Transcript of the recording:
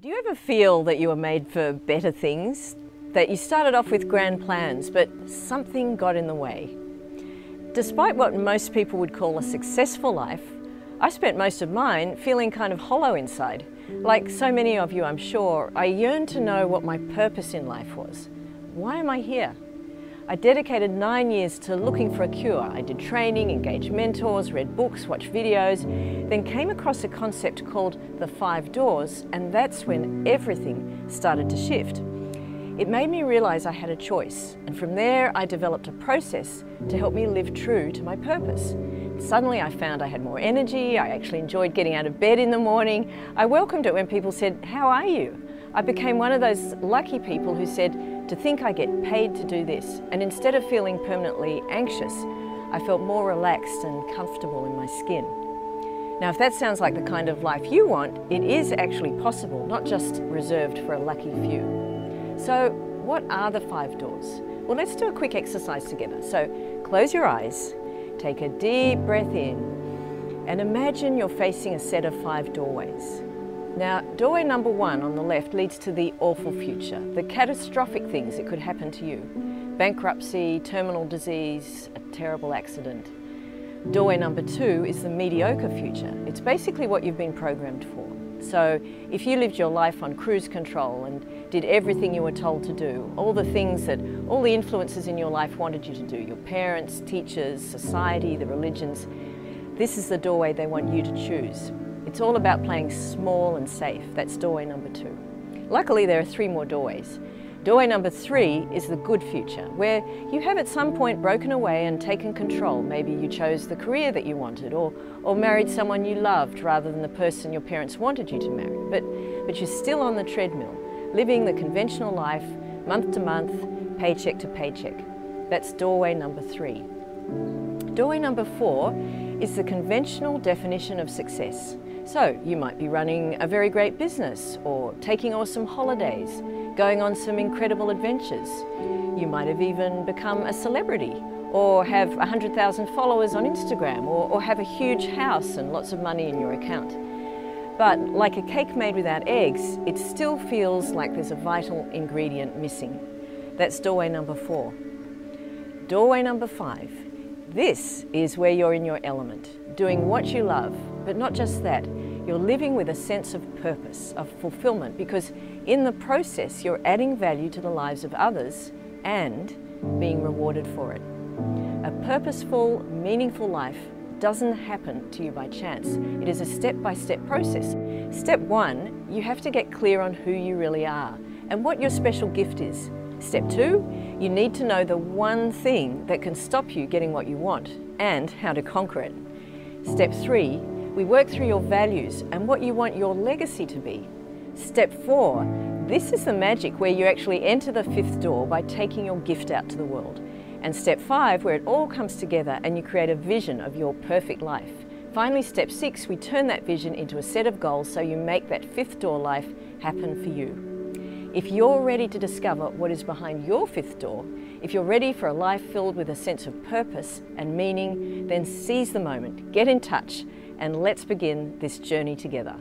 Do you ever feel that you were made for better things? That you started off with grand plans, but something got in the way? Despite what most people would call a successful life, I spent most of mine feeling kind of hollow inside. Like so many of you, I'm sure, I yearned to know what my purpose in life was. Why am I here? I dedicated nine years to looking for a cure. I did training, engaged mentors, read books, watched videos, then came across a concept called the five doors, and that's when everything started to shift. It made me realize I had a choice, and from there I developed a process to help me live true to my purpose. Suddenly I found I had more energy, I actually enjoyed getting out of bed in the morning. I welcomed it when people said, How are you? I became one of those lucky people who said, to think I get paid to do this. And instead of feeling permanently anxious, I felt more relaxed and comfortable in my skin. Now, if that sounds like the kind of life you want, it is actually possible, not just reserved for a lucky few. So, what are the five doors? Well, let's do a quick exercise together. So, close your eyes, take a deep breath in, and imagine you're facing a set of five doorways. Now, doorway number one on the left leads to the awful future, the catastrophic things that could happen to you. Bankruptcy, terminal disease, a terrible accident. Doorway number two is the mediocre future. It's basically what you've been programmed for. So if you lived your life on cruise control and did everything you were told to do, all the things that all the influences in your life wanted you to do, your parents, teachers, society, the religions, this is the doorway they want you to choose. It's all about playing small and safe. That's doorway number two. Luckily, there are three more doorways. Doorway number three is the good future, where you have at some point broken away and taken control. Maybe you chose the career that you wanted or, or married someone you loved rather than the person your parents wanted you to marry. But, but you're still on the treadmill, living the conventional life, month to month, paycheck to paycheck. That's doorway number three. Doorway number four is the conventional definition of success. So you might be running a very great business or taking awesome holidays, going on some incredible adventures. You might have even become a celebrity or have 100,000 followers on Instagram or, or have a huge house and lots of money in your account. But like a cake made without eggs, it still feels like there's a vital ingredient missing. That's doorway number four. Doorway number five. This is where you're in your element, doing what you love, but not just that, you're living with a sense of purpose, of fulfillment, because in the process you're adding value to the lives of others and being rewarded for it. A purposeful, meaningful life doesn't happen to you by chance. It is a step-by-step -step process. Step one, you have to get clear on who you really are and what your special gift is. Step two, you need to know the one thing that can stop you getting what you want and how to conquer it. Step three, we work through your values and what you want your legacy to be. Step four, this is the magic where you actually enter the fifth door by taking your gift out to the world. And step five, where it all comes together and you create a vision of your perfect life. Finally, step six, we turn that vision into a set of goals so you make that fifth door life happen for you. If you're ready to discover what is behind your fifth door, if you're ready for a life filled with a sense of purpose and meaning, then seize the moment, get in touch, and let's begin this journey together.